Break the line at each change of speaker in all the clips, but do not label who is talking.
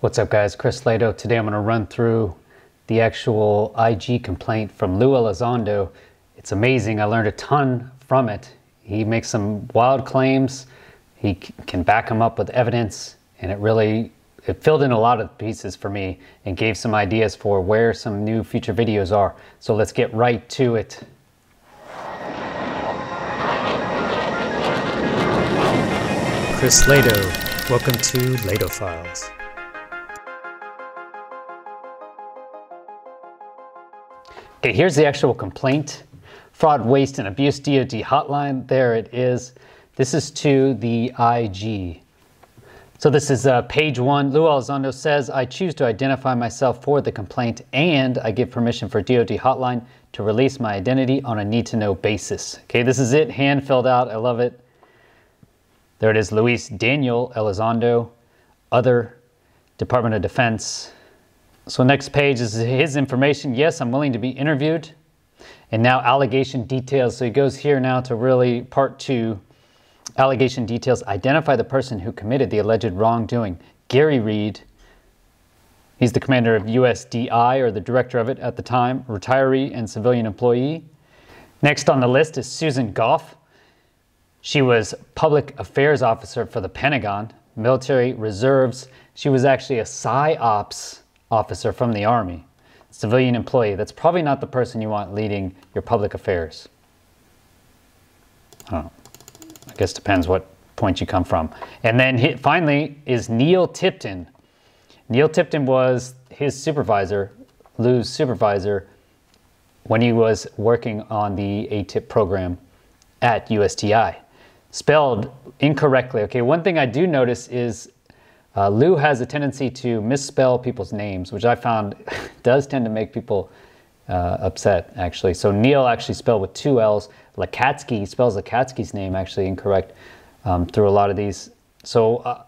What's up guys, Chris Lehto. Today I'm going to run through the actual IG complaint from Lue Elizondo. It's amazing, I learned a ton from it. He makes some wild claims, he can back them up with evidence, and it really it filled in a lot of pieces for me and gave some ideas for where some new future videos are. So let's get right to it. Chris Lehto, welcome to Lehto Files. Okay, here's the actual complaint. Fraud, waste, and abuse DoD hotline. There it is. This is to the IG. So this is uh, page one. Lue Elizondo says, I choose to identify myself for the complaint and I give permission for DoD hotline to release my identity on a need to know basis. Okay, this is it, hand filled out. I love it. There it is, Luis Daniel Elizondo, other Department of Defense. So next page is his information. Yes, I'm willing to be interviewed. And now allegation details. So he goes here now to really part two. Allegation details identify the person who committed the alleged wrongdoing. Gary Reed, he's the commander of USDI or the director of it at the time, retiree and civilian employee. Next on the list is Susan Gough. She was public affairs officer for the Pentagon, military reserves. She was actually a PSYOPs officer from the Army, civilian employee. That's probably not the person you want leading your public affairs. Oh, I guess depends what point you come from. And then he, finally is Neil Tipton. Neil Tipton was his supervisor, Lue's supervisor, when he was working on the ATIP program at USDI. Spelled incorrectly. Okay, one thing I do notice is uh, Lue has a tendency to misspell people's names, which I found does tend to make people uh, upset, actually. So Neil actually spelled with two L's. Lacatski spells Lacatski's name actually incorrect um, through a lot of these. So uh,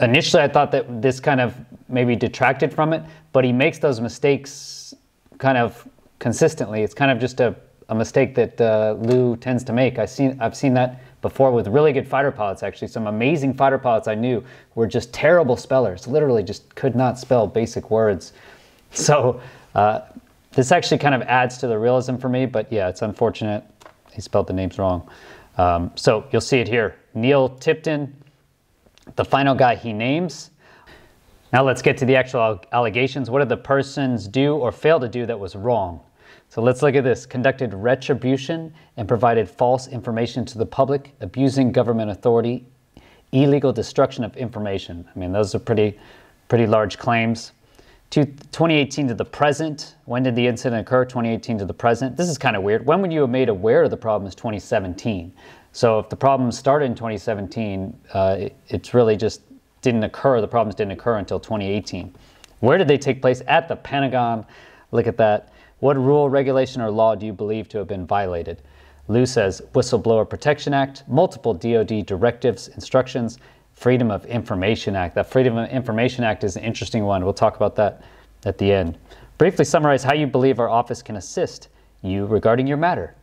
initially I thought that this kind of maybe detracted from it, but he makes those mistakes kind of consistently. It's kind of just a, a mistake that uh, Lue tends to make. I've seen, I've seen that before with really good fighter pilots, actually. Some amazing fighter pilots I knew were just terrible spellers, literally just could not spell basic words. So uh, this actually kind of adds to the realism for me, but yeah, it's unfortunate he spelled the names wrong. Um, so you'll see it here. Neil Tipton, the final guy he names. Now let's get to the actual allegations. What did the persons do or fail to do that was wrong? So let's look at this. Conducted retribution and provided false information to the public, abusing government authority, illegal destruction of information. I mean, those are pretty, pretty large claims. To 2018 to the present, when did the incident occur? 2018 to the present. This is kind of weird. When would you have made aware of the problem is 2017. So if the problem started in 2017, uh, it, it's really just didn't occur. The problems didn't occur until 2018. Where did they take place? At the Pentagon. Look at that. What rule, regulation, or law do you believe to have been violated? Lue says Whistleblower Protection Act, multiple DoD directives, instructions, Freedom of Information Act. That Freedom of Information Act is an interesting one. We'll talk about that at the end. Briefly summarize how you believe our office can assist you regarding your matter.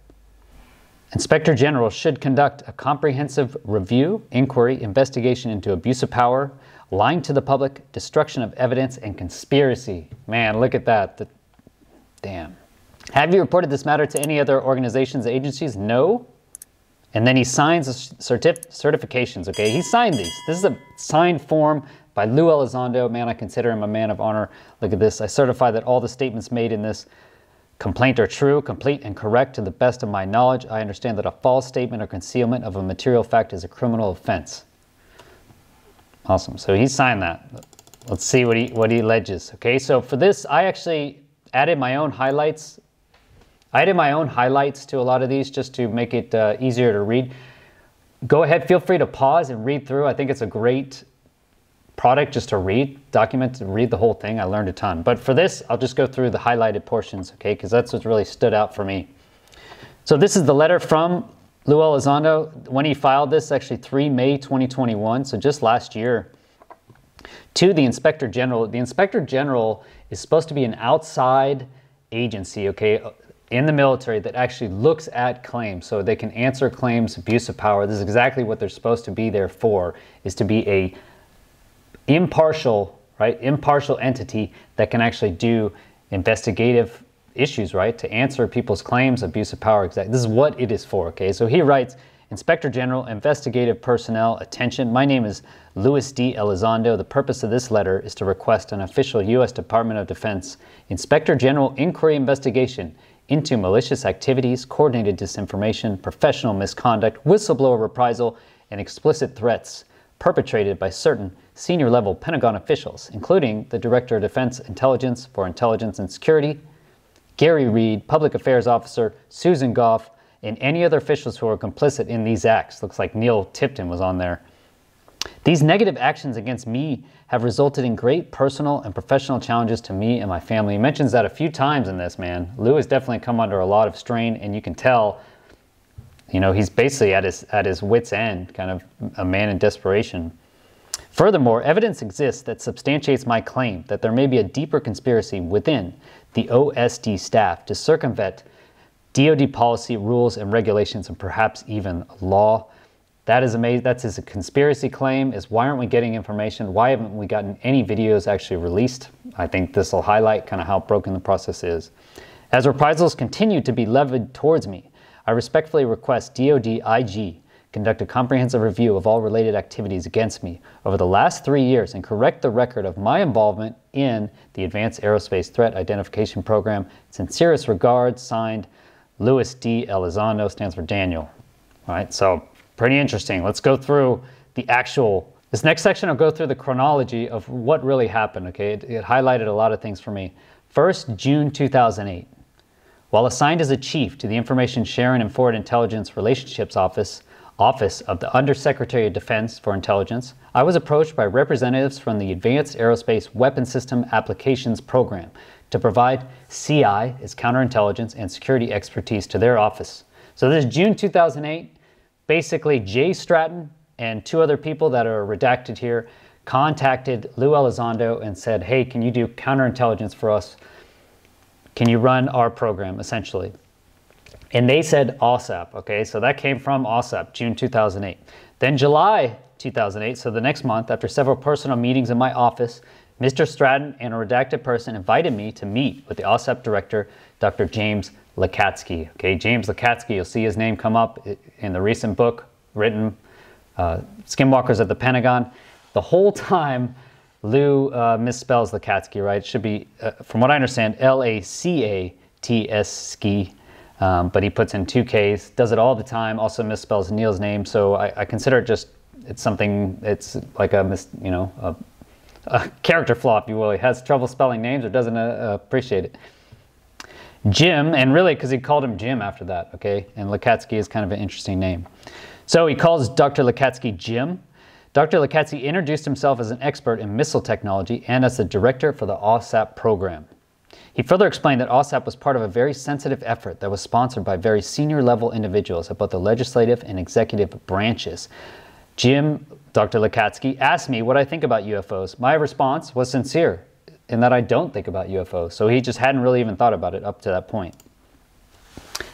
Inspector General should conduct a comprehensive review, inquiry, investigation into abuse of power, lying to the public, destruction of evidence, and conspiracy. Man, look at that. The Damn. Have you reported this matter to any other organizations, agencies? No. And then he signs certif certifications, okay? He signed these. This is a signed form by Lue Elizondo. Man, I consider him a man of honor. Look at this. I certify that all the statements made in this complaint are true, complete, and correct to the best of my knowledge. I understand that a false statement or concealment of a material fact is a criminal offense. Awesome. So he signed that. Let's see what he what he alleges. Okay, so for this, I actually added my own highlights. I added my own highlights to a lot of these just to make it uh, easier to read. Go ahead, feel free to pause and read through. I think it's a great product just to read, document read the whole thing. I learned a ton. But for this, I'll just go through the highlighted portions, okay? Because that's what really stood out for me. So this is the letter from Lue Elizondo when he filed this, actually 3 May 2021, so just last year, to the Inspector General. The Inspector General is supposed to be an outside agency, okay, in the military that actually looks at claims so they can answer claims, abuse of power. This is exactly what they're supposed to be there for, is to be a impartial right? Impartial entity that can actually do investigative issues, right? To answer people's claims, abuse of power. Exactly. This is what it is for, okay? So he writes, Inspector General, investigative personnel, attention. My name is Luis D. Elizondo. The purpose of this letter is to request an official U.S. Department of Defense Inspector General inquiry investigation into malicious activities, coordinated disinformation, professional misconduct, whistleblower reprisal, and explicit threats perpetrated by certain senior level Pentagon officials, including the Director of Defense Intelligence for Intelligence and Security, Gary Reed, Public Affairs Officer, Susan Gough, and any other officials who are complicit in these acts. Looks like Neil Tipton was on there. These negative actions against me have resulted in great personal and professional challenges to me and my family. He mentions that a few times in this, man. Lue has definitely come under a lot of strain, and you can tell, you know, he's basically at his, at his wits' end, kind of a man in desperation. Furthermore, evidence exists that substantiates my claim that there may be a deeper conspiracy within the OSD staff to circumvent DoD policy, rules, and regulations, and perhaps even law. That is amazing. That's a conspiracy claim. Is why aren't we getting information? Why haven't we gotten any videos actually released? I think this will highlight kind of how broken the process is. As reprisals continue to be levied towards me, I respectfully request DoD IG conduct a comprehensive review of all related activities against me over the last three years and correct the record of my involvement in the Advanced Aerospace Threat Identification Program. Sincerest regards, signed Luis D. Elizondo stands for Daniel. All right, so pretty interesting. Let's go through the actual. This next section, I'll go through the chronology of what really happened. Okay, it, it highlighted a lot of things for me. First, June 2008. While assigned as a chief to the Information Sharing and Forward Intelligence Relationships Office, Office of the Undersecretary of Defense for Intelligence, I was approached by representatives from the Advanced Aerospace Weapon System Applications Program to provide CI, as counterintelligence and security expertise, to their office. So this is June 2008. Basically, Jay Stratton and two other people that are redacted here contacted Lue Elizondo and said, hey, can you do counterintelligence for us? Can you run our program, essentially? And they said AAWSAP, okay? So that came from AAWSAP, June 2008. Then July 2008, so the next month, after several personal meetings in my office, Mr. Stratton and a redacted person invited me to meet with the AAWSAP director, Dr. James Lacatski. Okay, James Lacatski, you'll see his name come up in the recent book written, uh, Skinwalkers at the Pentagon. The whole time, Lue uh, misspells Lacatski, right? It should be, uh, from what I understand, L A C A T S ski. Um, but he puts in two Ks, does it all the time, also misspells Neil's name. So I, I consider it just, it's something, it's like a, mis, you know, a a character flaw, if you will. He has trouble spelling names or doesn't uh, appreciate it. Jim, and really because he called him Jim after that, okay? And Lacatski is kind of an interesting name. So he calls Dr. Lacatski Jim. Dr. Lacatski introduced himself as an expert in missile technology and as the director for the AAWSAP program. He further explained that AAWSAP was part of a very sensitive effort that was sponsored by very senior level individuals at both the legislative and executive branches. Jim Dr. Lacatski asked me what I think about UFOs. My response was sincere in that I don't think about UFOs, so he just hadn't really even thought about it up to that point.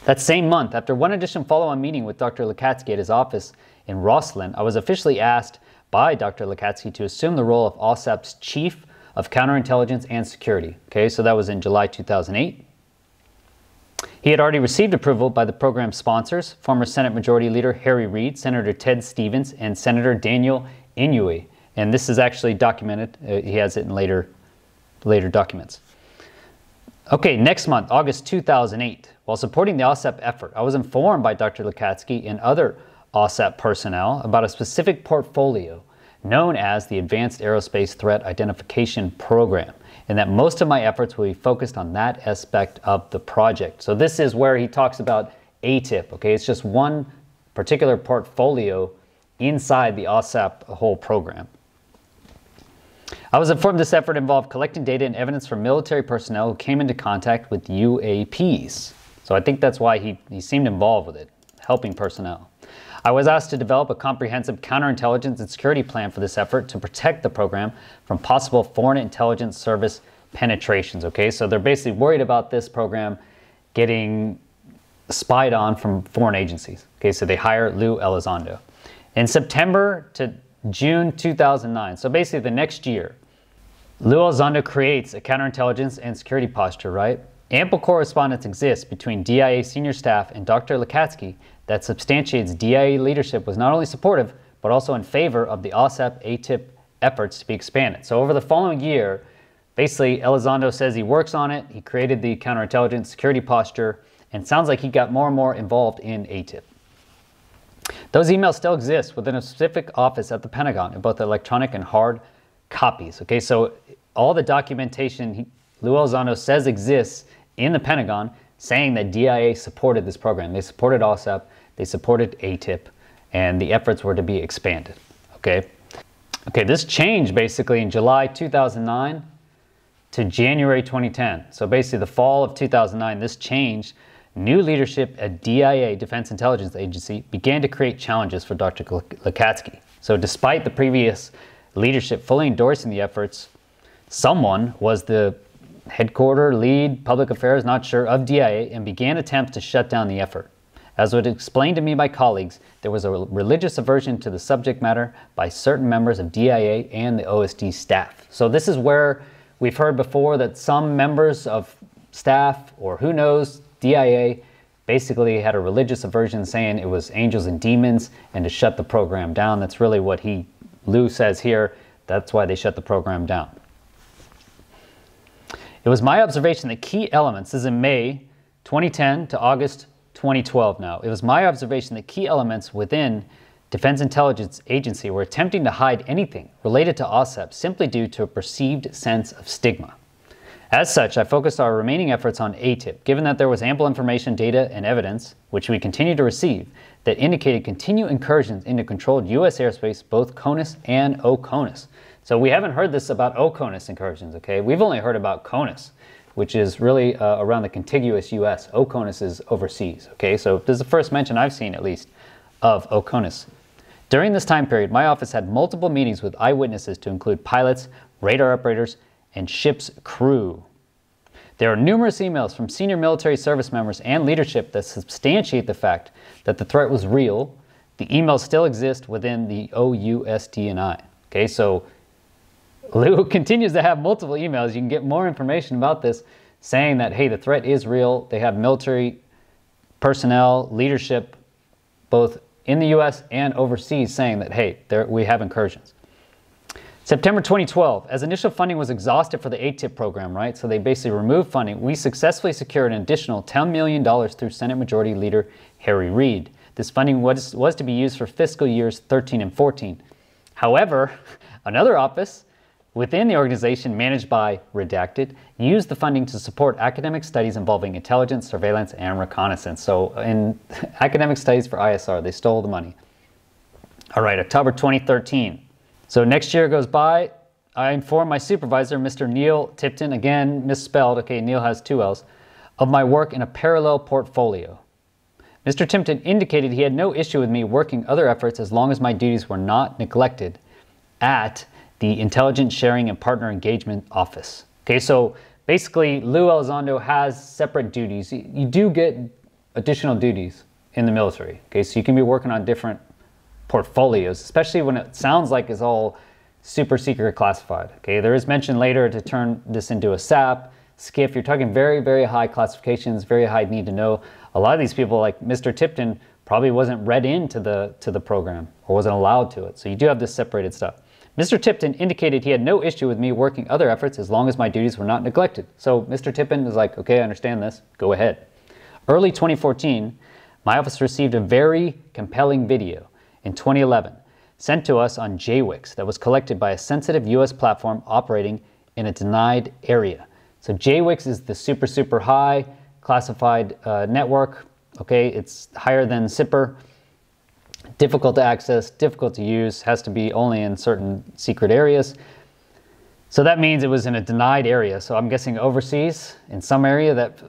That same month, after one additional follow on meeting with Dr. Lacatski at his office in Rosslyn, I was officially asked by Dr. Lacatski to assume the role of AAWSAP's Chief of Counterintelligence and Security. Okay, so that was in July 2008. He had already received approval by the program's sponsors, former Senate Majority Leader Harry Reid, Senator Ted Stevens, and Senator Daniel Inouye. And this is actually documented. Uh, he has it in later, later documents. Okay, next month, August 2008, while supporting the AAWSAP effort, I was informed by Dr. Lacatski and other AAWSAP personnel about a specific portfolio known as the Advanced Aerospace Threat Identification Program and that most of my efforts will be focused on that aspect of the project. So this is where he talks about ATIP, okay? It's just one particular portfolio inside the AAWSAP whole program. I was informed this effort involved collecting data and evidence from military personnel who came into contact with UAPs. So I think that's why he, he seemed involved with it, helping personnel. I was asked to develop a comprehensive counterintelligence and security plan for this effort to protect the program from possible foreign intelligence service penetrations. Okay, so they're basically worried about this program getting spied on from foreign agencies. Okay, so they hire Lue Elizondo. In September to June 2009, so basically the next year, Lue Elizondo creates a counterintelligence and security posture, right? Ample correspondence exists between DIA senior staff and Dr. Lacatski that substantiates DIA leadership was not only supportive, but also in favor of the AAWSAP ATIP efforts to be expanded. So over the following year, basically Elizondo says he works on it, he created the counterintelligence security posture, and sounds like he got more and more involved in ATIP. Those emails still exist within a specific office at the Pentagon in both electronic and hard copies. Okay, so all the documentation he, Lue Elizondo says exists in the Pentagon saying that DIA supported this program. They supported AAWSAP, they supported ATIP, and the efforts were to be expanded. Okay? Okay, this changed basically in July 2009 to January 2010. So basically, the fall of 2009, this changed. New leadership at DIA, Defense Intelligence Agency, began to create challenges for Dr. Lacatski. So, despite the previous leadership fully endorsing the efforts, someone was the headquarter, lead, public affairs, not sure, of DIA and began attempts to shut down the effort. As was explained to me by colleagues, there was a religious aversion to the subject matter by certain members of DIA and the OSD staff. So, this is where we've heard before that some members of staff, or who knows, DIA, basically had a religious aversion saying it was angels and demons and to shut the program down. That's really what he, Lue says here. That's why they shut the program down. It was my observation that key elements, this is in May 2010 to August 2012 now. It was my observation that key elements within Defense Intelligence Agency were attempting to hide anything related to AAWSAP simply due to a perceived sense of stigma. As such, I focused our remaining efforts on ATIP, given that there was ample information, data, and evidence, which we continue to receive, that indicated continued incursions into controlled U.S. airspace, both CONUS and OCONUS. So we haven't heard this about OCONUS incursions, okay? We've only heard about CONUS, which is really uh, around the contiguous U.S. OCONUS is overseas, okay? So this is the first mention I've seen, at least, of OCONUS. During this time period, my office had multiple meetings with eyewitnesses to include pilots, radar operators, and ship's crew. There are numerous emails from senior military service members and leadership that substantiate the fact that the threat was real. The emails still exist within the OUSDNI. Okay, so Lue continues to have multiple emails. You can get more information about this saying that, hey, the threat is real. They have military personnel, leadership, both in the US and overseas, saying that, hey, there, we have incursions. September 2012, as initial funding was exhausted for the ATIP program, right? So they basically removed funding. We successfully secured an additional $10 million through Senate Majority Leader Harry Reid. This funding was, was to be used for fiscal years 13 and 14. However, another office within the organization managed by Redacted used the funding to support academic studies involving intelligence, surveillance, and reconnaissance. So in academic studies for ISR, they stole the money. All right, October 2013. So next year goes by. I inform my supervisor, Mr. Neil Tipton, again misspelled, okay, Neil has two L's, of my work in a parallel portfolio. Mr. Tipton indicated he had no issue with me working other efforts as long as my duties were not neglected at the Intelligence Sharing and Partner Engagement Office. Okay, so basically, Lue Elizondo has separate duties. You do get additional duties in the military. Okay, so you can be working on different portfolios, especially when it sounds like it's all super secret classified. Okay, there is mention later to turn this into a SAP, SCIF. You're talking very, very high classifications, very high need to know. A lot of these people, like Mr. Tipton, probably wasn't read into the to the program or wasn't allowed to it. So you do have this separated stuff. Mr. Tipton indicated he had no issue with me working other efforts as long as my duties were not neglected. So Mr. Tipton was like, okay, I understand this, go ahead. Early 2014, my office received a very compelling video in 2011 sent to us on JWICS that was collected by a sensitive US platform operating in a denied area. So JWICS is the super, super high classified uh, network. Okay, it's higher than SIPR difficult to access, difficult to use, has to be only in certain secret areas. So that means it was in a denied area. So I'm guessing overseas in some area that.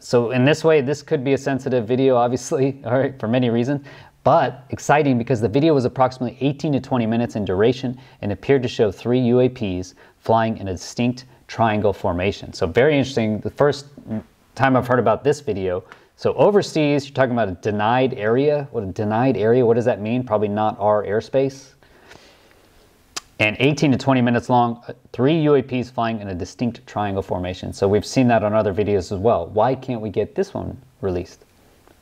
So in this way, this could be a sensitive video, obviously, all right, for many reasons. But exciting because the video was approximately 18 to 20 minutes in duration and appeared to show three UAPs flying in a distinct triangle formation. So very interesting. The first time I've heard about this video so overseas, you're talking about a denied area. What a denied area, what does that mean? Probably not our airspace. and 18 to 20 minutes long, uh, three UAPs flying in a distinct triangle formation. So we've seen that on other videos as well. Why can't we get this one released?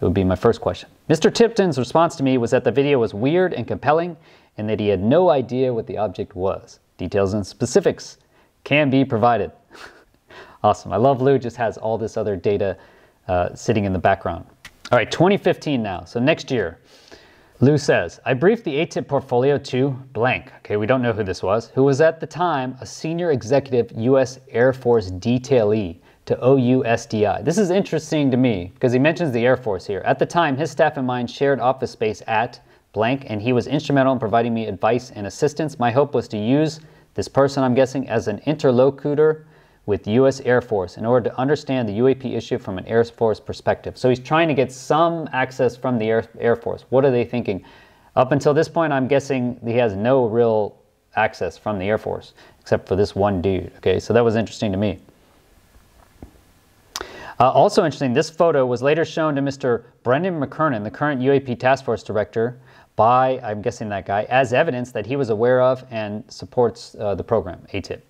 It would be my first question. Mr. Tipton's response to me was that the video was weird and compelling and that he had no idea what the object was. Details and specifics can be provided. awesome. I love Lue just has all this other data uh, sitting in the background. All right, 2015 now. So next year, Lue says, I briefed the ATIP portfolio to blank. Okay, we don't know who this was, who was at the time a senior executive U.S. Air Force detailee to OUSDI. This is interesting to me because he mentions the Air Force here. At the time, his staff and mine shared office space at blank, and he was instrumental in providing me advice and assistance. My hope was to use this person, I'm guessing, as an interlocutor with U.S. Air Force in order to understand the UAP issue from an Air Force perspective. So he's trying to get some access from the Air, Air Force. What are they thinking? Up until this point, I'm guessing he has no real access from the Air Force except for this one dude. Okay, so that was interesting to me. Uh, also interesting, this photo was later shown to Mr. Brennan McKernan, the current UAP Task Force Director, by, I'm guessing that guy, as evidence that he was aware of and supports uh, the program, ATIP.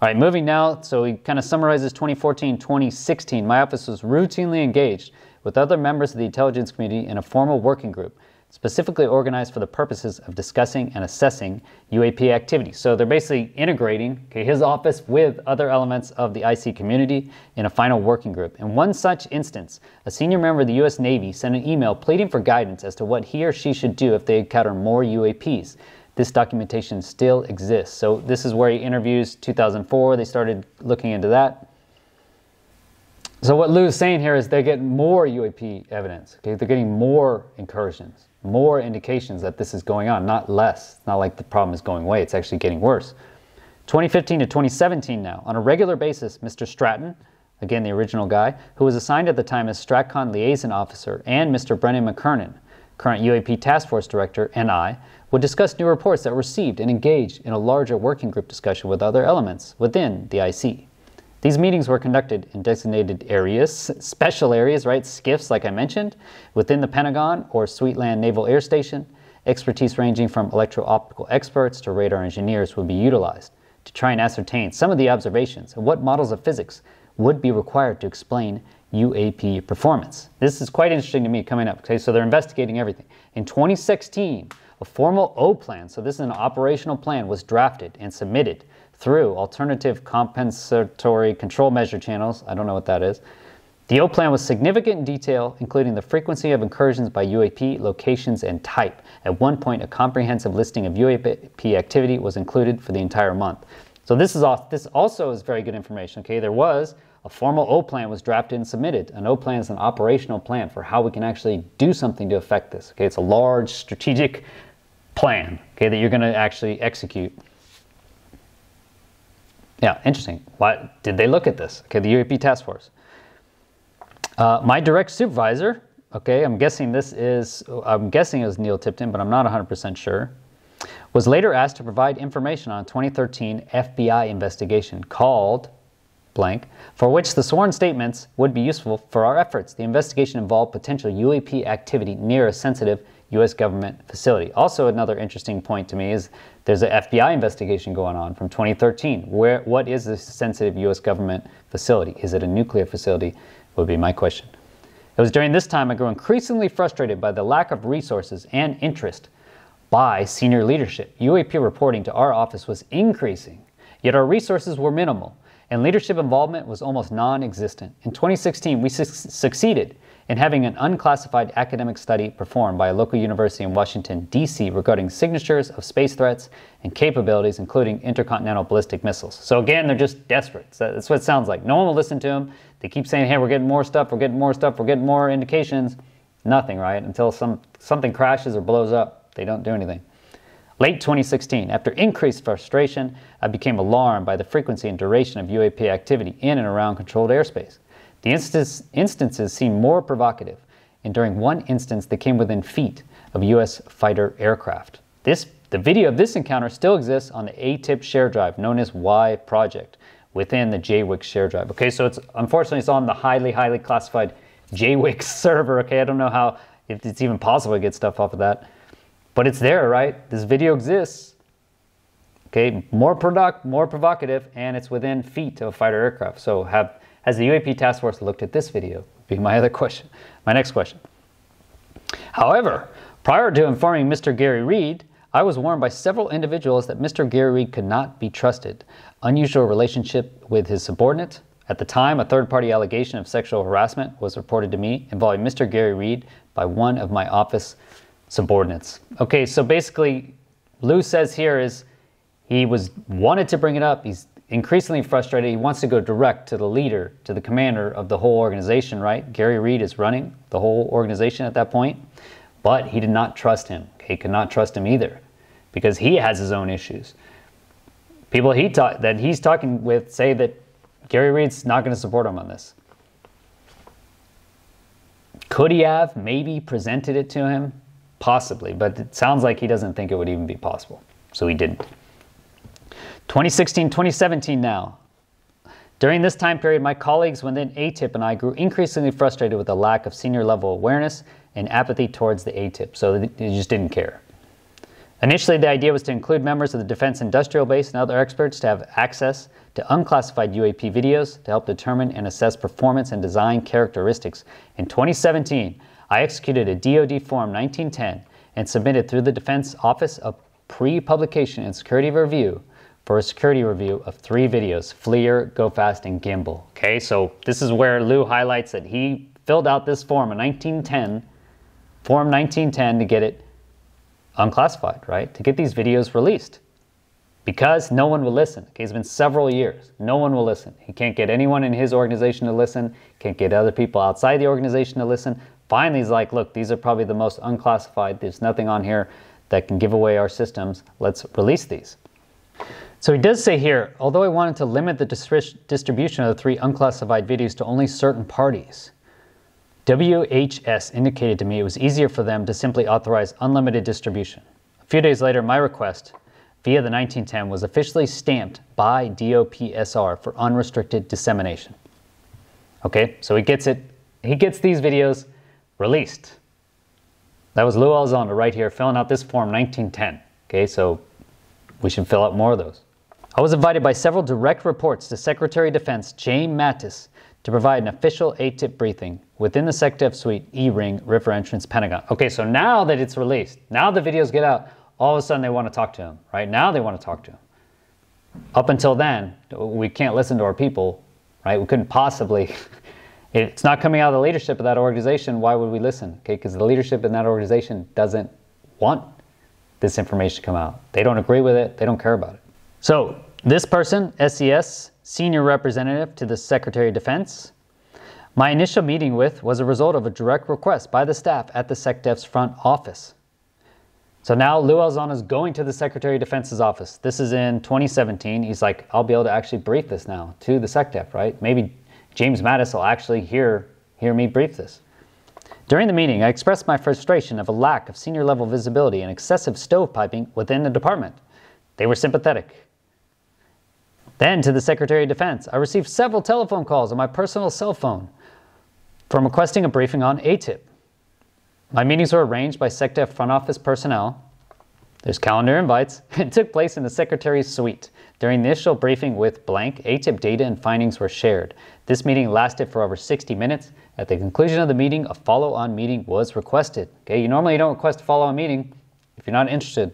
All right, moving now, so he kind of summarizes 2014 2016. My office was routinely engaged with other members of the intelligence community in a formal working group specifically organized for the purposes of discussing and assessing UAP activity. So they're basically integrating okay, his office with other elements of the IC community in a final working group. In one such instance, a senior member of the U.S. Navy sent an email pleading for guidance as to what he or she should do if they encounter more UAPs. This documentation still exists. So this is where he interviews 2004. They started looking into that. So what Lue is saying here is they're getting more UAP evidence. Okay, they're getting more incursions more indications that this is going on, not less. It's not like the problem is going away, it's actually getting worse. 2015 to 2017 now. On a regular basis, Mr. Stratton, again the original guy, who was assigned at the time as STRATCOM liaison officer, and Mr. Brennan McKernan, current UAP task force director, and I, would discuss new reports that were received and engage in a larger working group discussion with other elements within the IC. These meetings were conducted in designated areas, special areas, right, SCIFs, like I mentioned, within the Pentagon or Sweetland Naval Air Station. Expertise ranging from electro-optical experts to radar engineers would be utilized to try and ascertain some of the observations and what models of physics would be required to explain UAP performance. This is quite interesting to me coming up. Okay, so they're investigating everything. In 2016, a formal O plan, so this is an operational plan, was drafted and submitted through alternative compensatory control measure channels. I don't know what that is. The O plan was significant in detail, including the frequency of incursions by UAP, locations, and type. At one point, a comprehensive listing of UAP activity was included for the entire month. So this is off, this also is very good information. Okay, there was a formal O plan was drafted and submitted. An O plan is an operational plan for how we can actually do something to affect this. Okay, it's a large strategic plan. Okay, that you're going to actually execute. Yeah, interesting. Why did they look at this? Okay, the UAP task force. Uh, my direct supervisor, okay, I'm guessing this is, I'm guessing it was Neil Tipton, but I'm not 100% sure, was later asked to provide information on a 2013 FBI investigation called blank, for which the sworn statements would be useful for our efforts. The investigation involved potential UAP activity near a sensitive U.S. government facility. Also, another interesting point to me is there's an FBI investigation going on from 2013. Where, what is this sensitive U.S. government facility? Is it a nuclear facility? Would be my question. It was during this time I grew increasingly frustrated by the lack of resources and interest by senior leadership. UAP reporting to our office was increasing, yet our resources were minimal, and leadership involvement was almost non existent. In 2016, we su- succeeded in having an unclassified academic study performed by a local university in Washington, D.C., regarding signatures of space threats and capabilities, including intercontinental ballistic missiles. So, again, they're just desperate. That's what it sounds like. No one will listen to them. They keep saying, hey, we're getting more stuff, we're getting more stuff, we're getting more indications. Nothing, right? Until some, something crashes or blows up, they don't do anything. Late 2016, after increased frustration, I became alarmed by the frequency and duration of UAP activity in and around controlled airspace. The instance, instances seem more provocative, and during one instance, they came within feet of U.S. fighter aircraft. This, the video of this encounter still exists on the ATIP share drive, known as Y Project, within the JWICS share drive. Okay, so it's unfortunately it's on the highly, highly classified JWICS server. Okay, I don't know how if it's even possible to get stuff off of that, but it's there, right? This video exists. Okay, more product, more provocative, and it's within feet of fighter aircraft. So have has the UAP task force looked at this video? Be my other question. My next question. However, prior to informing Mr. Gary Reed, I was warned by several individuals that Mr. Gary Reed could not be trusted. Unusual relationship with his subordinate. At the time, a third party allegation of sexual harassment was reported to me involving Mr. Gary Reed by one of my office subordinates. Okay, so basically, Lue says here is he was wanted to bring it up. He's increasingly frustrated. He wants to go direct to the leader, to the commander of the whole organization, right? Gary Reed is running the whole organization at that point, but he did not trust him. He could not trust him either because he has his own issues. People he ta- that he's talking with say that Gary Reed's not going to support him on this. Could he have maybe presented it to him? Possibly, but it sounds like he doesn't think it would even be possible. So he didn't. 2016 2017 now. During this time period, my colleagues within ATIP and I grew increasingly frustrated with the lack of senior level awareness and apathy towards the ATIP, so they just didn't care. Initially, the idea was to include members of the Defense Industrial Base and other experts to have access to unclassified UAP videos to help determine and assess performance and design characteristics. In 2017, I executed a DoD Form 1910 and submitted through the Defense Office a pre publication and security review for a security review of three videos FLIR, GoFast, and Gimbal. Okay, so this is where Lue highlights that he filled out this form in 1910, Form 1910, to get it unclassified, right? To get these videos released. Because no one will listen. Okay, it's been several years. No one will listen. He can't get anyone in his organization to listen, can't get other people outside the organization to listen. Finally, he's like, look, these are probably the most unclassified. There's nothing on here that can give away our systems. Let's release these. So he does say here, although I wanted to limit the distribution of the three unclassified videos to only certain parties, WHS indicated to me it was easier for them to simply authorize unlimited distribution. A few days later, my request via the 1910 was officially stamped by DOPSR for unrestricted dissemination. Okay, so he gets it, he gets these videos released. That was Lue Elizondo right here filling out this form 1910. Okay, so we should fill out more of those. I was invited by several direct reports to Secretary of Defense James Mattis to provide an official ATIP briefing within the SecDef suite E-Ring River Entrance Pentagon. Okay, so now that it's released, now the videos get out, all of a sudden they want to talk to him, right? Now they want to talk to him. Up until then, we can't listen to our people, right? We couldn't possibly. It's not coming out of the leadership of that organization. Why would we listen? Okay, because the leadership in that organization doesn't want this information to come out. They don't agree with it. They don't care about it. So this person, SES, senior representative to the Secretary of Defense, my initial meeting with was a result of a direct request by the staff at the SecDef's front office. So now Lue Elizondo is going to the Secretary of Defense's office. This is in 2017. He's like, I'll be able to actually brief this now to the SecDef, right? Maybe James Mattis will actually hear, hear me brief this. During the meeting, I expressed my frustration of a lack of senior level visibility and excessive stovepiping within the department. They were sympathetic. Then, to the Secretary of Defense, I received several telephone calls on my personal cell phone from requesting a briefing on ATIP. My meetings were arranged by SecDef front office personnel. There's calendar invites. It took place in the Secretary's suite. During the initial briefing with blank, ATIP data and findings were shared. This meeting lasted for over 60 minutes. At the conclusion of the meeting, a follow-on meeting was requested. Okay, you normally don't request a follow-on meeting if you're not interested.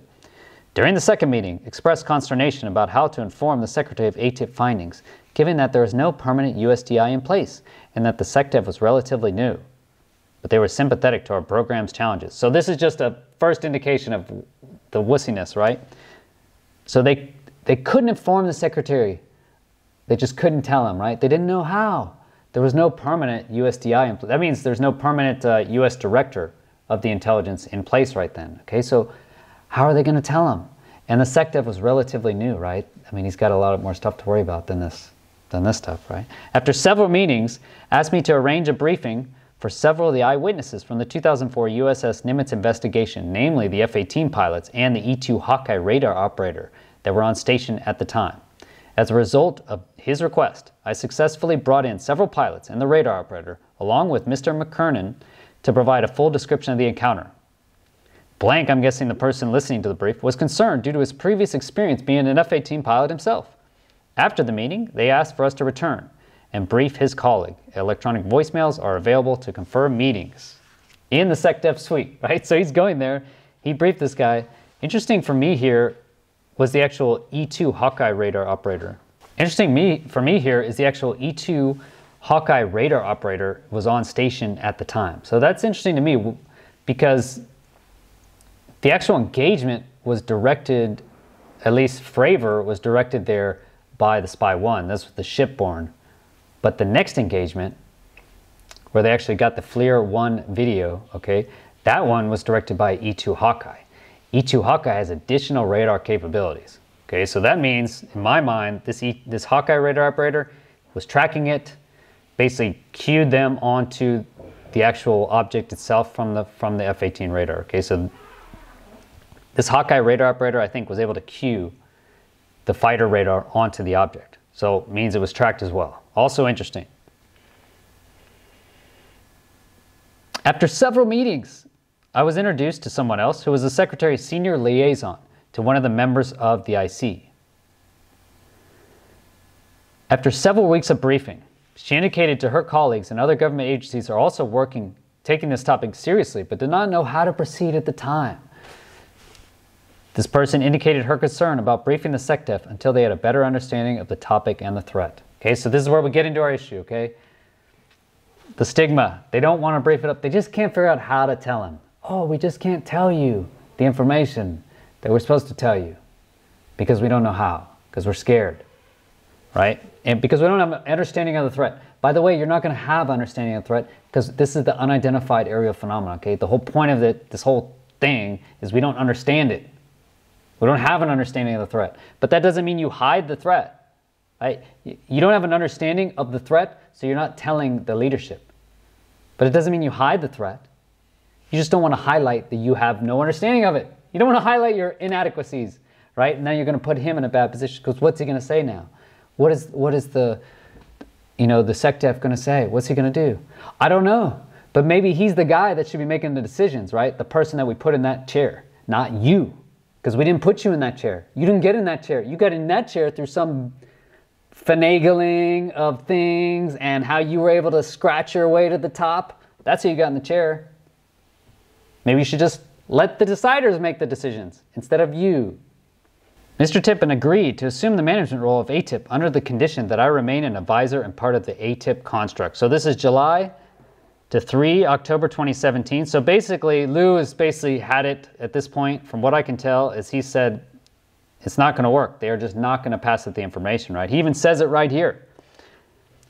During the second meeting, expressed consternation about how to inform the Secretary of ATIP findings, given that there is no permanent USDI in place and that the SecDef was relatively new. But they were sympathetic to our program's challenges. So this is just a first indication of the wussiness, right? So they they couldn't inform the secretary. They just couldn't tell him, right? They didn't know how. There was no permanent USDI in place. That means there's no permanent uh, US director of the intelligence in place right then. Okay, so how are they going to tell him? And the SecDef was relatively new, right? I mean, he's got a lot more stuff to worry about than this, than this stuff, right? After several meetings, asked me to arrange a briefing for several of the eyewitnesses from the 2004 USS Nimitz investigation, namely the F-18 pilots and the E-2 Hawkeye radar operator that were on station at the time. As a result of his request, I successfully brought in several pilots and the radar operator, along with Mr. McKernan, to provide a full description of the encounter. Blank, I'm guessing the person listening to the brief, was concerned due to his previous experience being an F 18 pilot himself. After the meeting, they asked for us to return and brief his colleague. Electronic voicemails are available to confirm meetings in the SecDef suite, right? So he's going there. He briefed this guy. Interesting for me here was the actual E2 Hawkeye radar operator. Interesting me for me here is the actual E2 Hawkeye radar operator was on station at the time. So that's interesting to me because the actual engagement was directed, at least Fravor was directed there by the SPY-1. That's the shipborne. But the next engagement, where they actually got the FLIR 1 video, okay, that one was directed by E2 Hawkeye. E2 Hawkeye has additional radar capabilities. Okay, so that means, in my mind, this, e, this Hawkeye radar operator was tracking it, basically cued them onto the actual object itself from the from the F-18 radar. Okay, so this Hawkeye radar operator, I think, was able to cue the fighter radar onto the object. So it means it was tracked as well. Also interesting. After several meetings, I was introduced to someone else who was the secretary's senior liaison to one of the members of the IC. After several weeks of briefing, she indicated to her colleagues and other government agencies are also working, taking this topic seriously, but did not know how to proceed at the time. This person indicated her concern about briefing the SecDef until they had a better understanding of the topic and the threat. Okay, so this is where we get into our issue, okay? The stigma. They don't want to brief it up. They just can't figure out how to tell him. Oh, we just can't tell you the information that we're supposed to tell you because we don't know how, because we're scared, right? And because we don't have an understanding of the threat. By the way, you're not going to have understanding of the threat because this is the unidentified aerial phenomenon, okay? The whole point of this whole thing is we don't understand it. We don't have an understanding of the threat. But that doesn't mean you hide the threat. Right? You don't have an understanding of the threat, so you're not telling the leadership. But it doesn't mean you hide the threat. You just don't want to highlight that you have no understanding of it. You don't want to highlight your inadequacies, right? And now you're going to put him in a bad position because what's he going to say now? What is what is the you know the SecDef going to say? What's he going to do? I don't know. But maybe he's the guy that should be making the decisions, right? The person that we put in that chair, not you. Because we didn't put you in that chair. You didn't get in that chair. You got in that chair through some finagling of things and how you were able to scratch your way to the top. That's how you got in the chair. Maybe you should just let the deciders make the decisions instead of you. Mr. Tipton agreed to assume the management role of ATIP under the condition that I remain an advisor and part of the ATIP construct. So this is July to 3 October 2017. So basically, Lue has basically had it at this point, from what I can tell, is he said it's not going to work. They are just not going to pass it the information, right? He even says it right here.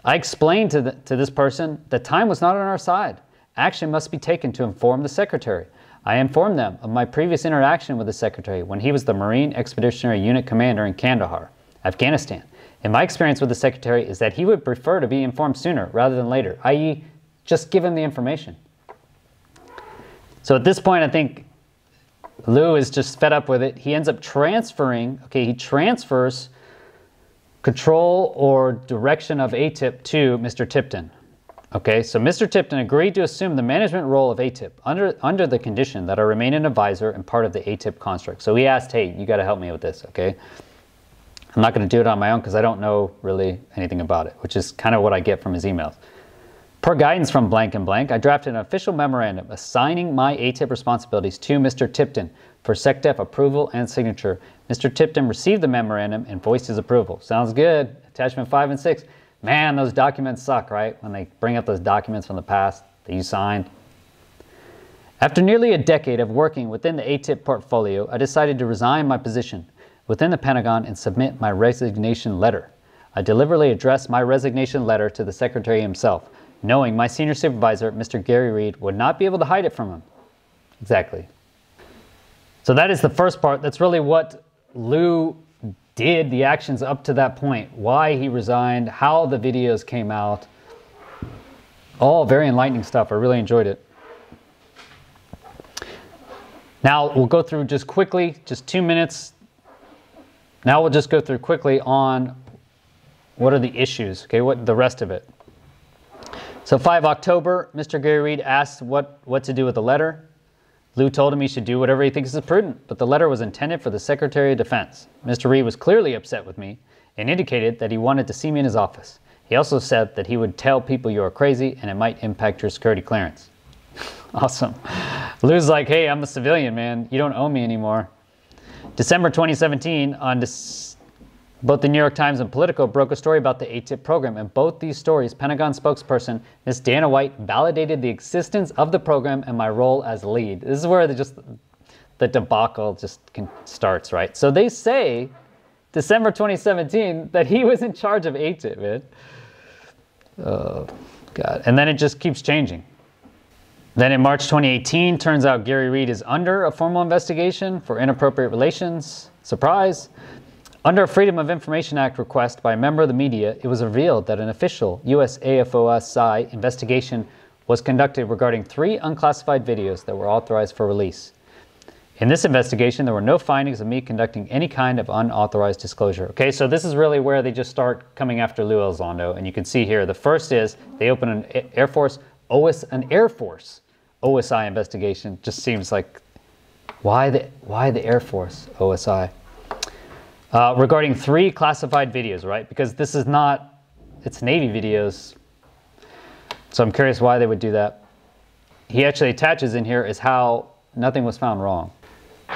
I explained to, the, to this person that time was not on our side. Action must be taken to inform the Secretary. I informed them of my previous interaction with the Secretary when he was the Marine Expeditionary Unit Commander in Kandahar, Afghanistan. And my experience with the Secretary is that he would prefer to be informed sooner rather than later, i.e., just give him the information. So at this point, I think Lue is just fed up with it. He ends up transferring, okay, he transfers control or direction of ATIP to Mr. Tipton. Okay, so Mr. Tipton agreed to assume the management role of ATIP under, under the condition that I remain an advisor and part of the ATIP construct. So he asked, hey, you got to help me with this, okay? I'm not going to do it on my own because I don't know really anything about it, which is kind of what I get from his emails. Per guidance from blank and blank, I drafted an official memorandum assigning my ATIP responsibilities to Mr. Tipton for SecDef approval and signature. Mr. Tipton received the memorandum and voiced his approval. Sounds good. Attachment 5 and 6. Man, those documents suck, right? When they bring up those documents from the past that you signed. After nearly a decade of working within the ATIP portfolio, I decided to resign my position within the Pentagon and submit my resignation letter. I deliberately addressed my resignation letter to the Secretary himself knowing my senior supervisor, Mr. Gary Reed, would not be able to hide it from him. Exactly. So that is the first part. That's really what Lue did, the actions up to that point, why he resigned, how the videos came out. All very enlightening stuff. I really enjoyed it. Now we'll go through just quickly, just two minutes. Now we'll just go through quickly on what are the issues, okay, what the rest of it. So 5 October, Mr. Gary Reed asked what, what to do with the letter. Lue told him he should do whatever he thinks is prudent, but the letter was intended for the Secretary of Defense. Mr. Reed was clearly upset with me and indicated that he wanted to see me in his office. He also said that he would tell people you are crazy and it might impact your security clearance. awesome. Lue's like, hey, I'm a civilian, man. You don't owe me anymore. December 2017, on Des- both the New York Times and Politico broke a story about the AATIP program. In both these stories, Pentagon spokesperson Ms. Dana White validated the existence of the program and my role as lead. This is where the, just the debacle just can, starts, right? So they say December 2017 that he was in charge of AATIP, man. Oh, God. And then it just keeps changing. Then in March 2018, turns out Garry Reid is under a formal investigation for inappropriate relations. Surprise. Under a Freedom of Information Act request by a member of the media, it was revealed that an official US AFOSI investigation was conducted regarding three unclassified videos that were authorized for release. In this investigation, there were no findings of me conducting any kind of unauthorized disclosure. Okay, so this is really where they just start coming after Lue Elizondo, and you can see here the first is they open an Air Force OS an Air Force OSI investigation. Just seems like why the why the Air Force OSI uh, regarding three classified videos, right? Because this is not it's Navy videos, so I'm curious why they would do that. He actually attaches in here is how nothing was found wrong.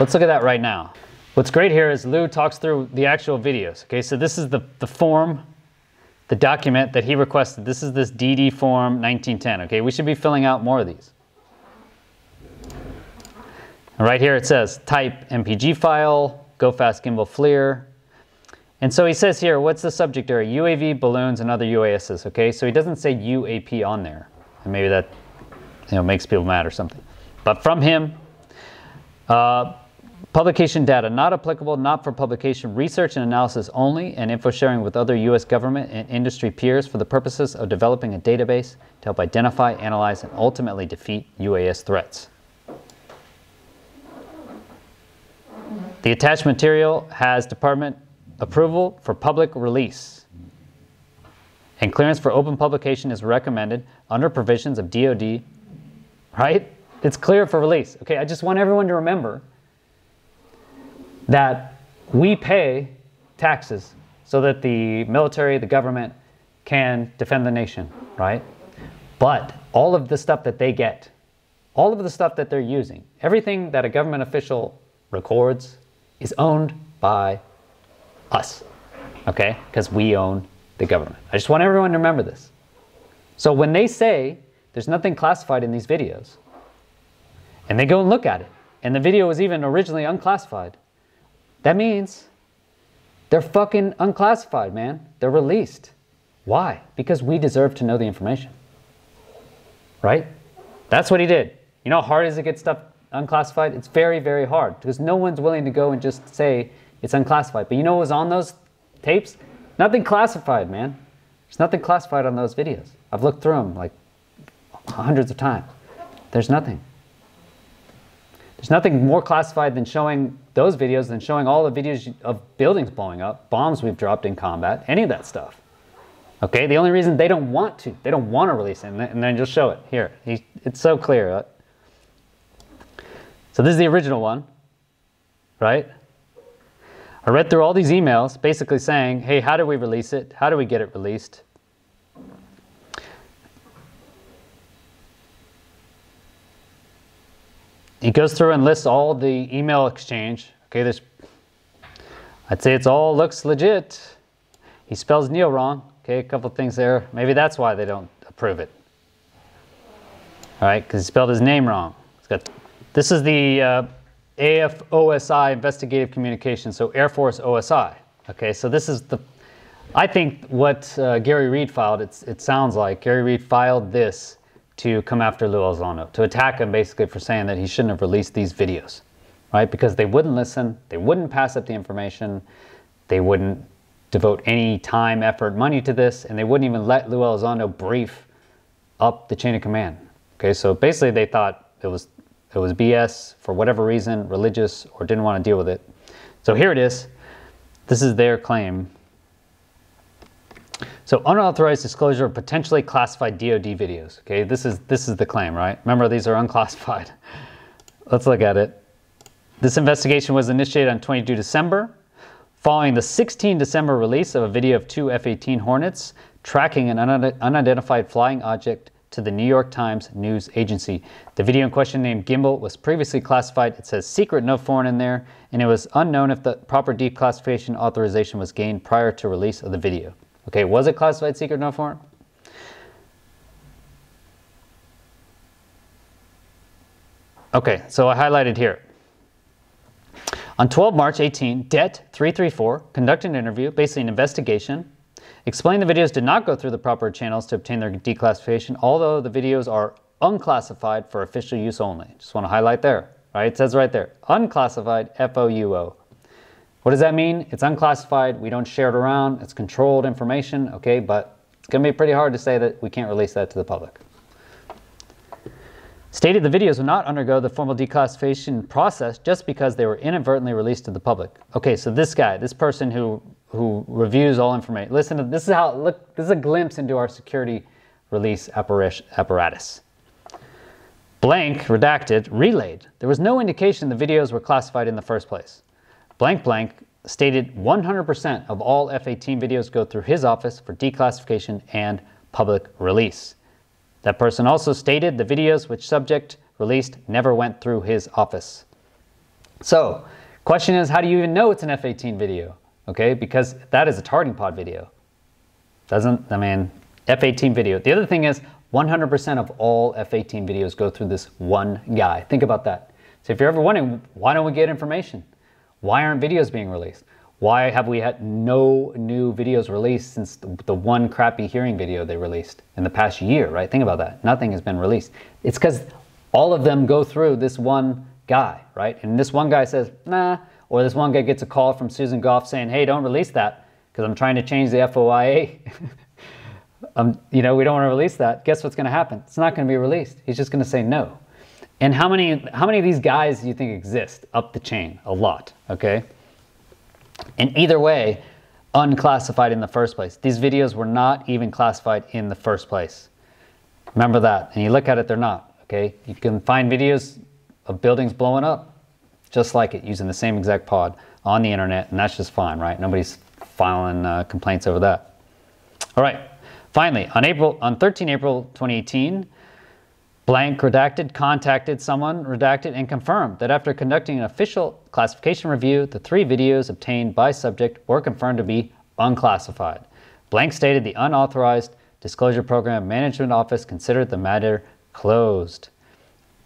Let's look at that right now. What's great here is Lue talks through the actual videos. Okay, so this is the, the form, the document that he requested. This is this DD form 1910. Okay, we should be filling out more of these. And right here it says type MPG file, go fast gimbal FLIR. And so he says here, what's the subject area? UAV, balloons, and other UASs. Okay, so he doesn't say UAP on there. And maybe that you know, makes people mad or something. But from him, uh, publication data not applicable, not for publication, research and analysis only, and info sharing with other U.S. government and industry peers for the purposes of developing a database to help identify, analyze, and ultimately defeat UAS threats. The attached material has department approval for public release. And clearance for open publication is recommended under provisions of DoD, right? It's clear for release. Okay, I just want everyone to remember that we pay taxes so that the military, the government can defend the nation, right? But all of the stuff that they get, all of the stuff that they're using, everything that a government official records is owned by us, okay? Because we own the government. I just want everyone to remember this. So when they say there's nothing classified in these videos, and they go and look at it, and the video was even originally unclassified, that means they're fucking unclassified, man. They're released. Why? Because we deserve to know the information. Right? That's what he did. You know how hard it is to get stuff unclassified? It's very, very hard because no one's willing to go and just say it's unclassified. But you know what was on those tapes? Nothing classified, man. There's nothing classified on those videos. I've looked through them like hundreds of times. There's nothing. There's nothing more classified than showing those videos than showing all the videos of buildings blowing up, bombs we've dropped in combat, any of that stuff. Okay, the only reason they don't want to, they don't want to release it, and then just show it here. It's so clear. So this is the original one, right? I read through all these emails basically saying, hey, how do we release it? How do we get it released? he goes through and lists all the email exchange. Okay, there's, I'd say it's all looks legit. He spells Neil wrong. Okay, a couple things there. Maybe that's why they don't approve it. All right, because he spelled his name wrong. He's Got, this is the uh, AFOSI investigative communication, so Air Force OSI. Okay, so this is the, I think what uh, Garry Reid filed, it sounds like Garry Reid filed this to come after Lue Elizondo, to attack him basically for saying that he shouldn't have released these videos, right? Because they wouldn't listen, they wouldn't pass up the information, they wouldn't devote any time, effort, money to this, and they wouldn't even let Lue Elizondo brief up the chain of command. Okay, so basically they thought it was it was BS for whatever reason, religious, or didn't want to deal with it. So here it is. This is their claim so unauthorized disclosure of potentially classified DoD videos. Okay, this is this is the claim, right? Remember, these are unclassified. let's look at it. This investigation was initiated on 22 December, following the 16 December release of a video of two F 18 Hornets tracking an unidentified flying object to the New York Times news agency. The video in question, named Gimbal, was previously classified. It says secret, NOFORN in there, and it was unknown if the proper declassification authorization was gained prior to release of the video. Okay, was it classified secret, NOFORN? Okay, so I highlighted here. On 12 March 18, Det 334 conducted an interview, basically an investigation, explained the videos did not go through the proper channels to obtain their declassification, although the videos are unclassified for official use only. Just want to highlight there, right? It says right there, unclassified FOUO. What does that mean? It's unclassified, we don't share it around, it's controlled information, okay, but it's going to be pretty hard to say that we can't release that to the public stated the videos will not undergo the formal declassification process just because they were inadvertently released to the public. Okay, so this guy, this person who who reviews all information. Listen to this is how look. This is a glimpse into our security release apparatus. Blank redacted relayed. There was no indication the videos were classified in the first place. Blank blank stated 100% of all F-18 videos go through his office for declassification and public release. That person also stated the videos which subject released never went through his office. So, question is, how do you even know it's an F-18 video? Okay, because that is a targeting pod video. Doesn't, I mean, F-18 video. The other thing is, 100% of all F-18 videos go through this one guy. Think about that. So if you're ever wondering, why don't we get information? Why aren't videos being released? Why have we had no new videos released since the, one crappy hearing video they released in the past year, right? Think about that. Nothing has been released. It's because all of them go through this one guy, right? And this one guy says, nah, or this one guy gets a call from Susan Gough saying, hey, don't release that because I'm trying to change the FOIA. um, you know, we don't want to release that. Guess what's going to happen? It's not going to be released. He's just going to say no. And how many, how many of these guys do you think exist up the chain? A lot, okay? And either way, unclassified in the first place. These videos were not even classified in the first place. Remember that. And you look at it, they're not. Okay? You can find videos of buildings blowing up just like it using the same exact pod on the internet, and that's just fine, right? Nobody's filing uh, complaints over that. All right. Finally, on April on 13 April 2018, Blank redacted contacted someone redacted and confirmed that after conducting an official classification review, the three videos obtained by subject were confirmed to be unclassified. Blank stated the unauthorized disclosure program management office considered the matter closed.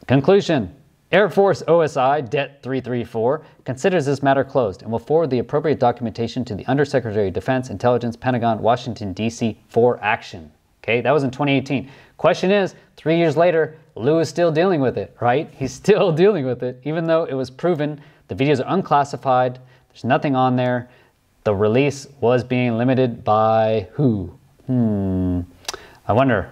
Conclusion Air Force OSI DET 334 considers this matter closed and will forward the appropriate documentation to the Undersecretary of Defense, Intelligence, Pentagon, Washington, D.C. for action. Okay, that was in 2018. Question is, three years later, Lue is still dealing with it, right? He's still dealing with it, even though it was proven the videos are unclassified, there's nothing on there. The release was being limited by who? Hmm, I wonder.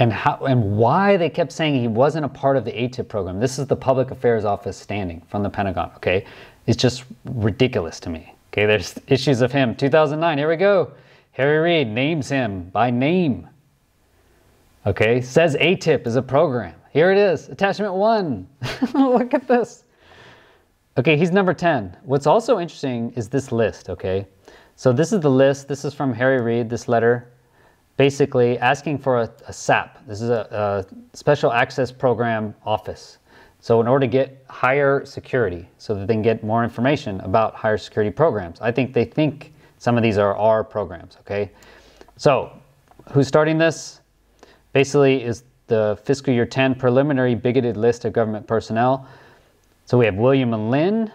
And how and why they kept saying he wasn't a part of the AATIP program. This is the Public Affairs Office standing from the Pentagon, okay? It's just ridiculous to me. Okay, there's issues of him. 2009, here we go. Harry Reid names him by name. Okay, says AATIP is a program. Here it is, attachment one. Look at this. Okay, he's number 10. What's also interesting is this list, okay? So this is the list. This is from Harry Reid, this letter, basically asking for a, a SAP. This is a, a Special Access Program Office. So in order to get higher security, so that they can get more information about higher security programs, I think they think some of these are our programs, okay? So, who's starting this? Basically, is the fiscal year 10 preliminary bigoted list of government personnel. So we have William Lynn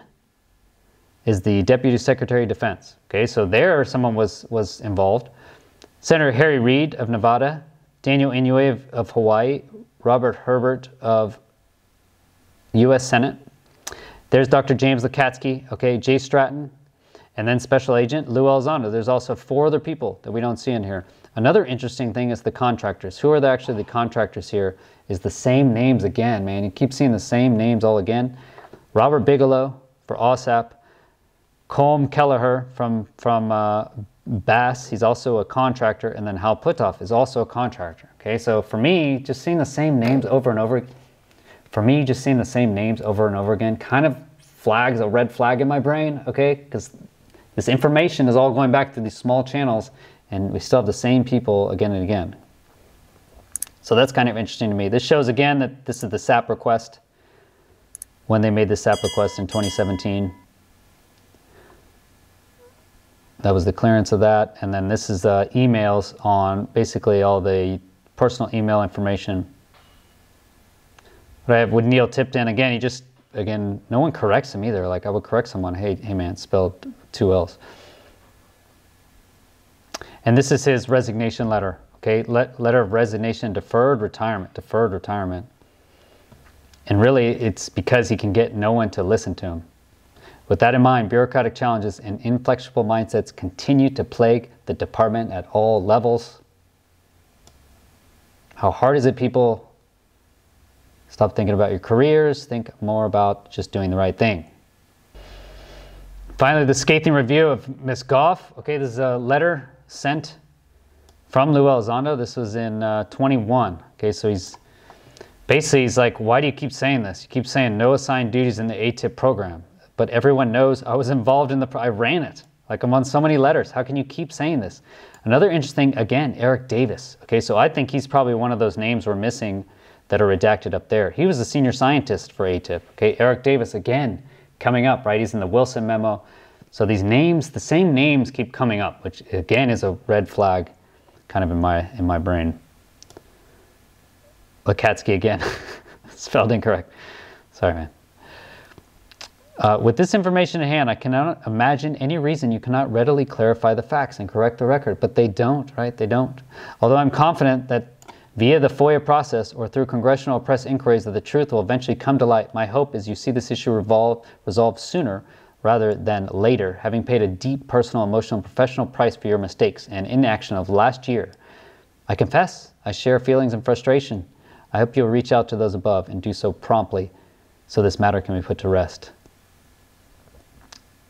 is the Deputy Secretary of Defense. Okay, so there someone was, was involved. Senator Harry Reid of Nevada, Daniel Inouye of, of Hawaii, Robert Herbert of U.S. Senate. There's Dr. James Lacatski, okay, Jay Stratton, and then Special Agent Lue Elizondo. There's also four other people that we don't see in here. Another interesting thing is the contractors. Who are the, actually the contractors here? Is the same names again, man. You keep seeing the same names all again. Robert Bigelow for AAWSAP. Colm Kelleher from, from uh, BAASS, he's also a contractor. And then Hal Puthoff is also a contractor. Okay, so for me, just seeing the same names over and over, for me, just seeing the same names over and over again kind of flags a red flag in my brain, okay? Because this information is all going back to these small channels and we still have the same people again and again. So that's kind of interesting to me. This shows again that this is the SAP request when they made the SAP request in 2017. That was the clearance of that. And then this is the emails on basically all the personal email information. But I have with Neil Tipton, again, he just, again, no one corrects him either. Like I would correct someone, hey, hey man, spelled two L's. And this is his resignation letter, okay? Let, letter of resignation, deferred retirement, deferred retirement. And really, it's because he can get no one to listen to him. With that in mind, bureaucratic challenges and inflexible mindsets continue to plague the department at all levels. How hard is it, people? Stop thinking about your careers, think more about just doing the right thing. Finally, the scathing review of Ms. Gough. Okay, this is a letter sent from Lue Elizondo. This was in uh, 21. Okay, so he's basically he's like, why do you keep saying this? You keep saying no assigned duties in the AATIP program, but everyone knows I was involved in the. I ran it. Like I'm on so many letters. How can you keep saying this? Another interesting, again, Eric Davis. Okay, so I think he's probably one of those names we're missing that are redacted up there. He was a senior scientist for AATIP. Okay, Eric Davis again coming up, right? He's in the Wilson memo. So these names, the same names keep coming up, which again is a red flag kind of in my in my brain. Lacatski again, spelled incorrect. Sorry, man. Uh, with this information in hand, I cannot imagine any reason you cannot readily clarify the facts and correct the record, but they don't, right? They don't. Although I'm confident that via the FOIA process or through congressional press inquiries that the truth will eventually come to light, my hope is you see this issue revolve, resolved sooner rather than later, having paid a deep personal, emotional, and professional price for your mistakes and inaction of last year. I confess, I share feelings and frustration. I hope you'll reach out to those above and do so promptly so this matter can be put to rest.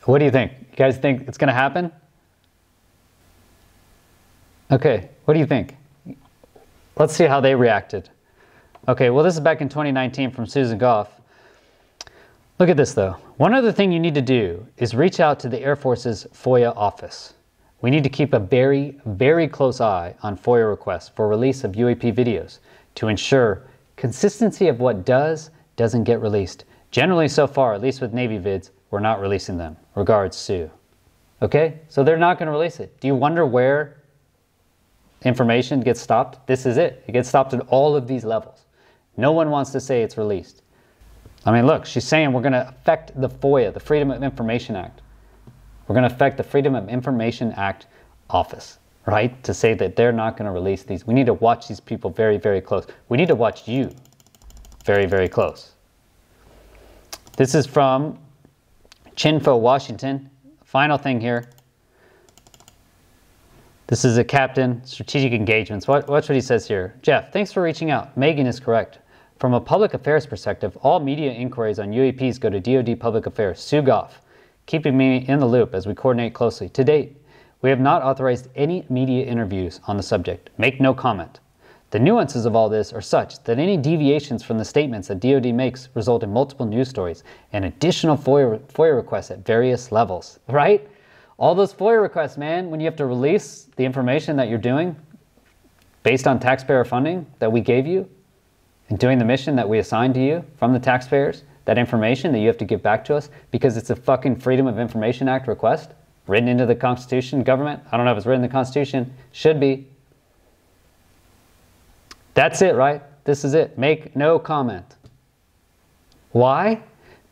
What do you think? You guys think it's going to happen? Okay, what do you think? Let's see how they reacted. Okay, well, this is back in 2019 from Susan Gough. Look at this though. One other thing you need to do is reach out to the Air Force's FOIA office. We need to keep a very, very close eye on FOIA requests for release of UAP videos to ensure consistency of what does, doesn't get released. Generally, so far, at least with Navy vids, we're not releasing them. Regards, Sue. Okay? So they're not going to release it. Do you wonder where information gets stopped? This is it. It gets stopped at all of these levels. No one wants to say it's released. I mean, look, she's saying we're going to affect the FOIA, the Freedom of Information Act. We're going to affect the Freedom of Information Act office, right? To say that they're not going to release these. We need to watch these people very, very close. We need to watch you very, very close. This is from Chinfo, Washington. Final thing here. This is a captain, strategic engagements. What, watch what he says here. Jeff, thanks for reaching out. Megan is correct. From a public affairs perspective, all media inquiries on UAPs go to DoD Public Affairs, Sue Gough, keeping me in the loop as we coordinate closely. To date, we have not authorized any media interviews on the subject. Make no comment. The nuances of all this are such that any deviations from the statements that DoD makes result in multiple news stories and additional FOIA, FOIA requests at various levels, right? All those FOIA requests, man, when you have to release the information that you're doing based on taxpayer funding that we gave you, and doing the mission that we assigned to you from the taxpayers, that information that you have to give back to us because it's a fucking Freedom of Information Act request written into the Constitution, government. I don't know if it's written in the Constitution, should be. That's it, right? This is it. Make no comment. Why?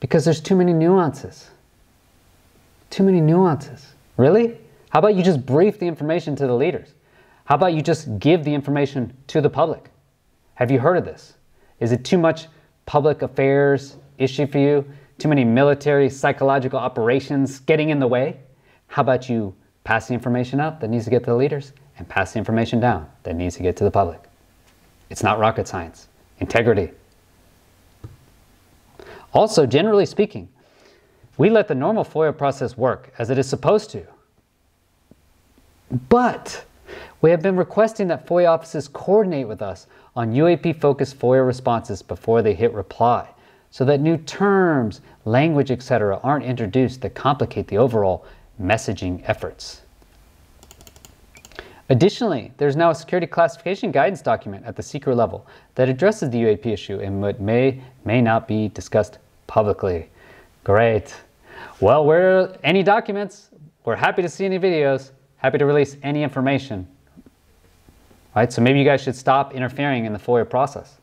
Because there's too many nuances. Too many nuances. Really? How about you just brief the information to the leaders? How about you just give the information to the public? Have you heard of this? Is it too much public affairs issue for you? Too many military psychological operations getting in the way? How about you pass the information up that needs to get to the leaders and pass the information down that needs to get to the public? It's not rocket science. Integrity. Also, generally speaking, we let the normal FOIA process work as it is supposed to. But We have been requesting that FOIA offices coordinate with us on UAP focused FOIA responses before they hit reply so that new terms, language, etc. aren't introduced that complicate the overall messaging efforts. Additionally, there's now a security classification guidance document at the secret level that addresses the UAP issue and what may may not be discussed publicly. Great. Well, we're any documents, we're happy to see any videos, happy to release any information. Right? So maybe you guys should stop interfering in the FOIA process.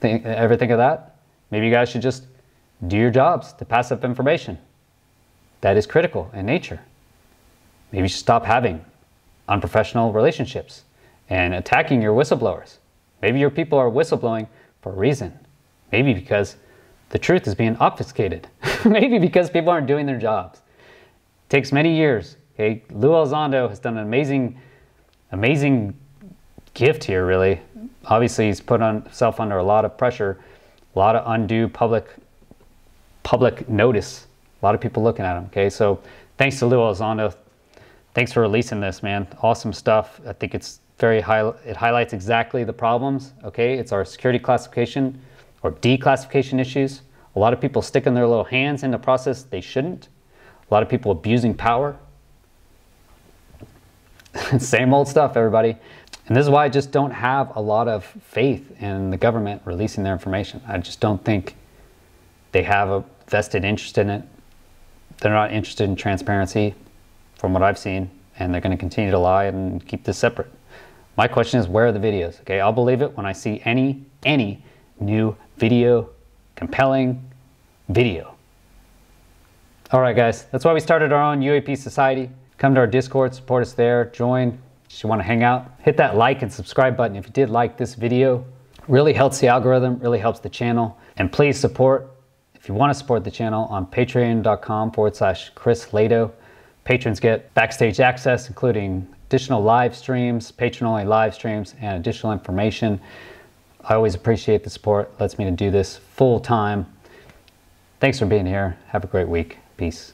Think, ever think of that? Maybe you guys should just do your jobs to pass up information. That is critical in nature. Maybe you should stop having unprofessional relationships and attacking your whistleblowers. Maybe your people are whistleblowing for a reason. Maybe because the truth is being obfuscated. Maybe because people aren't doing their jobs. It takes many years. Okay, Lue Elizondo has done an amazing, amazing gift here, really. Obviously, he's put himself under a lot of pressure, a lot of undue public public notice. A lot of people looking at him. Okay, so thanks to Lue Elizondo. Thanks for releasing this, man. Awesome stuff. I think it's very high. It highlights exactly the problems. Okay, it's our security classification or declassification issues. A lot of people sticking their little hands in the process they shouldn't. A lot of people abusing power. Same old stuff, everybody. And this is why I just don't have a lot of faith in the government releasing their information. I just don't think they have a vested interest in it. They're not interested in transparency from what I've seen, and they're going to continue to lie and keep this separate. My question is, where are the videos? Okay, I'll believe it when I see any, any new video, compelling video. All right, guys, that's why we started our own UAP Society. Come to our Discord, support us there, join, if you want to hang out, hit that like and subscribe button if you did like this video. Really helps the algorithm, really helps the channel. And please support, if you want to support the channel, on patreon.com forward slash Chris Lehto. Patrons get backstage access, including additional live streams, patron only live streams, and additional information. I always appreciate the support. It lets me to do this full time. Thanks for being here. Have a great week. Peace.